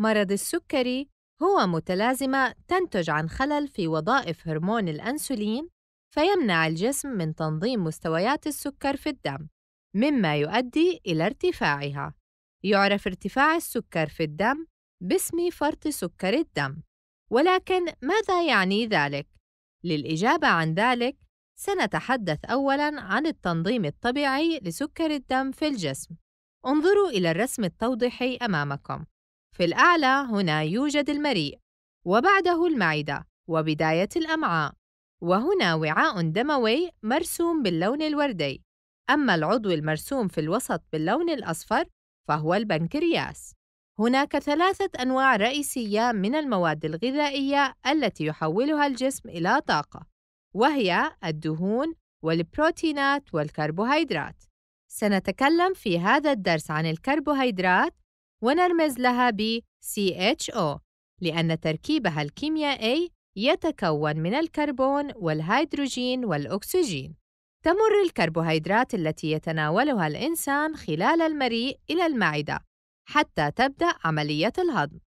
مرض السكري هو متلازمة تنتج عن خلل في وظائف هرمون الأنسولين فيمنع الجسم من تنظيم مستويات السكر في الدم مما يؤدي إلى ارتفاعها. يعرف ارتفاع السكر في الدم باسم فرط سكر الدم. ولكن ماذا يعني ذلك؟ للإجابة عن ذلك سنتحدث أولاً عن التنظيم الطبيعي لسكر الدم في الجسم. انظروا إلى الرسم التوضيحي أمامكم. في الأعلى هنا يوجد المريء وبعده المعدة وبداية الأمعاء وهنا وعاء دموي مرسوم باللون الوردي. أما العضو المرسوم في الوسط باللون الأصفر فهو البنكرياس. هناك ثلاثة أنواع رئيسية من المواد الغذائية التي يحولها الجسم إلى طاقة وهي الدهون والبروتينات والكربوهيدرات. سنتكلم في هذا الدرس عن الكربوهيدرات ونرمز لها ب CHO لأن تركيبها الكيميائي يتكون من الكربون والهيدروجين والأكسجين. تمر الكربوهيدرات التي يتناولها الإنسان خلال المريء إلى المعدة حتى تبدأ عملية الهضم،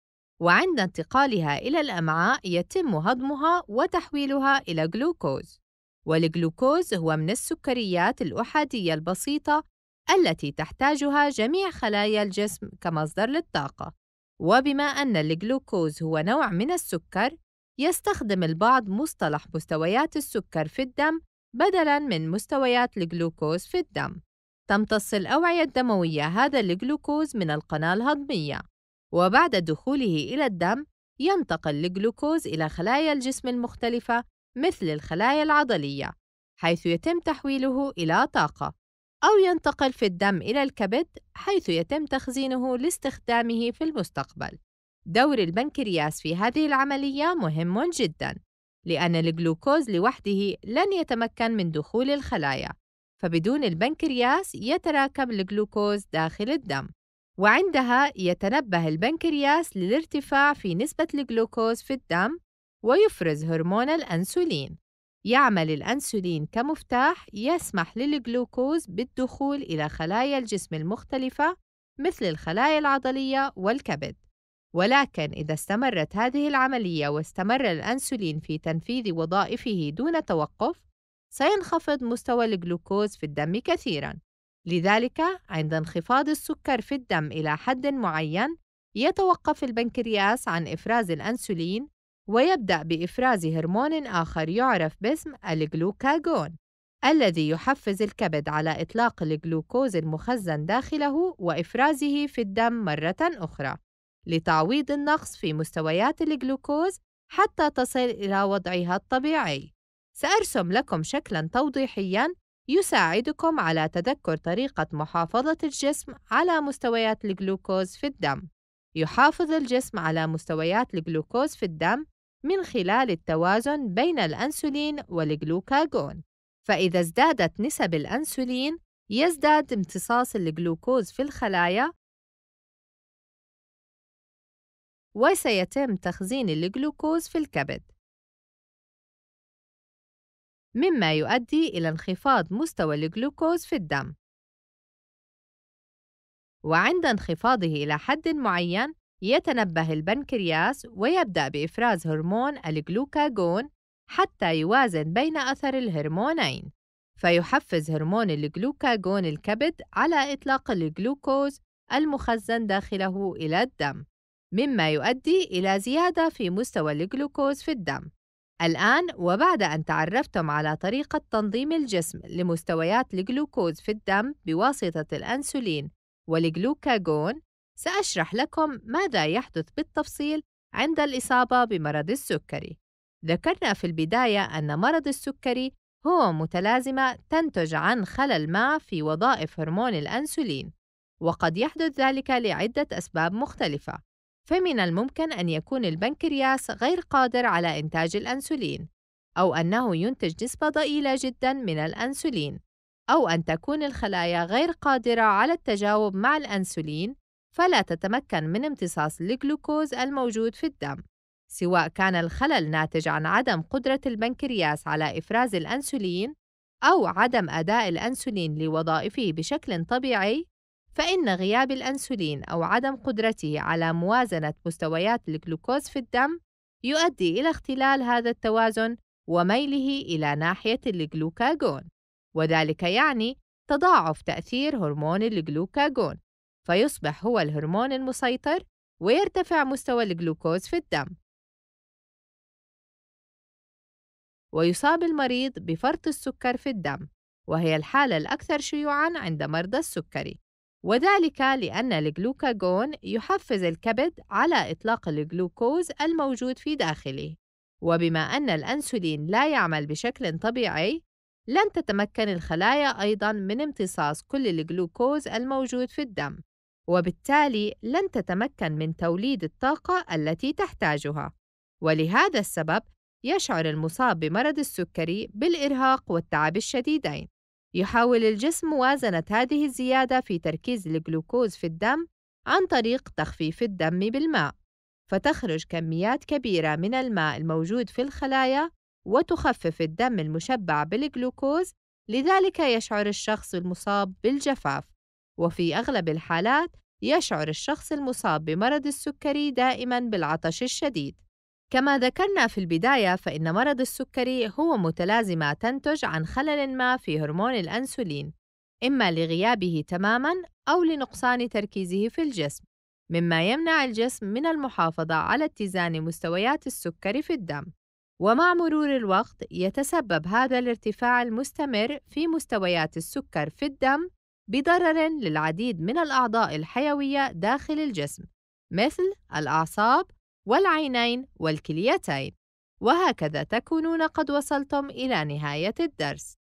وعند انتقالها إلى الأمعاء يتم هضمها وتحويلها إلى جلوكوز. والجلوكوز هو من السكريات الأحادية البسيطة التي تحتاجها جميع خلايا الجسم كمصدر للطاقة. وبما أن الجلوكوز هو نوع من السكر يستخدم البعض مصطلح مستويات السكر في الدم بدلاً من مستويات الجلوكوز في الدم. تمتص الأوعية الدموية هذا الجلوكوز من القناة الهضمية. وبعد دخوله إلى الدم ينتقل الجلوكوز إلى خلايا الجسم المختلفة مثل الخلايا العضلية حيث يتم تحويله إلى طاقة. أو ينتقل في الدم إلى الكبد حيث يتم تخزينه لاستخدامه في المستقبل. دور البنكرياس في هذه العملية مهم جداً، لأن الجلوكوز لوحده لن يتمكن من دخول الخلايا، فبدون البنكرياس يتراكم الجلوكوز داخل الدم، وعندها يتنبه البنكرياس للارتفاع في نسبة الجلوكوز في الدم ويفرز هرمون الأنسولين. يعمل الأنسولين كمفتاح يسمح للجلوكوز بالدخول إلى خلايا الجسم المختلفة مثل الخلايا العضلية والكبد. ولكن إذا استمرت هذه العملية واستمر الأنسولين في تنفيذ وظائفه دون توقف، سينخفض مستوى الجلوكوز في الدم كثيراً. لذلك عند انخفاض السكر في الدم إلى حد معين، يتوقف البنكرياس عن إفراز الأنسولين ويبدأ بإفراز هرمون آخر يعرف باسم الجلوكاغون الذي يحفز الكبد على إطلاق الجلوكوز المخزن داخله وإفرازه في الدم مرة أخرى لتعويض النقص في مستويات الجلوكوز حتى تصل إلى وضعها الطبيعي. سأرسم لكم شكلاً توضيحياً يساعدكم على تذكر طريقة محافظة الجسم على مستويات الجلوكوز في الدم. يحافظ الجسم على مستويات الجلوكوز في الدم من خلال التوازن بين الأنسولين والجلوكاغون فإذا ازدادت نسب الأنسولين يزداد امتصاص الجلوكوز في الخلايا وسيتم تخزين الجلوكوز في الكبد. مما يؤدي إلى انخفاض مستوى الجلوكوز في الدم. وعند انخفاضه إلى حد معين يتنبه البنكرياس ويبدأ بإفراز هرمون الجلوكاغون حتى يوازن بين أثر الهرمونين فيحفز هرمون الجلوكاغون الكبد على إطلاق الجلوكوز المخزن داخله إلى الدم مما يؤدي إلى زيادة في مستوى الجلوكوز في الدم. الآن وبعد أن تعرفتم على طريقة تنظيم الجسم لمستويات الجلوكوز في الدم بواسطة الأنسولين والجلوكاغون سأشرح لكم ماذا يحدث بالتفصيل عند الإصابة بمرض السكري. ذكرنا في البداية أن مرض السكري هو متلازمة تنتج عن خلل ما في وظائف هرمون الأنسولين، وقد يحدث ذلك لعدة أسباب مختلفة. فمن الممكن أن يكون البنكرياس غير قادر على إنتاج الأنسولين، أو أنه ينتج نسبة ضئيلة جدًا من الأنسولين، أو أن تكون الخلايا غير قادرة على التجاوب مع الأنسولين فلا تتمكن من امتصاص الجلوكوز الموجود في الدم سواء كان الخلل ناتج عن عدم قدرة البنكرياس على إفراز الأنسولين أو عدم أداء الأنسولين لوظائفه بشكل طبيعي فإن غياب الأنسولين أو عدم قدرته على موازنة مستويات الجلوكوز في الدم يؤدي إلى اختلال هذا التوازن وميله إلى ناحية الجلوكاجون وذلك يعني تضاعف تأثير هرمون الجلوكاجون. فيصبح هو الهرمون المسيطر ويرتفع مستوى الجلوكوز في الدم. ويصاب المريض بفرط السكر في الدم وهي الحالة الأكثر شيوعاً عند مرضى السكري. وذلك لأن الجلوكاجون يحفز الكبد على إطلاق الجلوكوز الموجود في داخله. وبما أن الأنسولين لا يعمل بشكل طبيعي لن تتمكن الخلايا أيضاً من امتصاص كل الجلوكوز الموجود في الدم. وبالتالي لن تتمكن من توليد الطاقة التي تحتاجها. ولهذا السبب يشعر المصاب بمرض السكري بالإرهاق والتعب الشديدين. يحاول الجسم موازنة هذه الزيادة في تركيز الجلوكوز في الدم عن طريق تخفيف الدم بالماء. فتخرج كميات كبيرة من الماء الموجود في الخلايا وتخفف الدم المشبع بالجلوكوز. لذلك يشعر الشخص المصاب بالجفاف. وفي أغلب الحالات يشعر الشخص المصاب بمرض السكري دائماً بالعطش الشديد. كما ذكرنا في البداية فإن مرض السكري هو متلازمة تنتج عن خلل ما في هرمون الأنسولين إما لغيابه تماماً أو لنقصان تركيزه في الجسم مما يمنع الجسم من المحافظة على اتزان مستويات السكر في الدم. ومع مرور الوقت يتسبب هذا الارتفاع المستمر في مستويات السكر في الدم بضرر للعديد من الأعضاء الحيوية داخل الجسم مثل الأعصاب والعينين والكليتين وهكذا تكونون قد وصلتم إلى نهاية الدرس.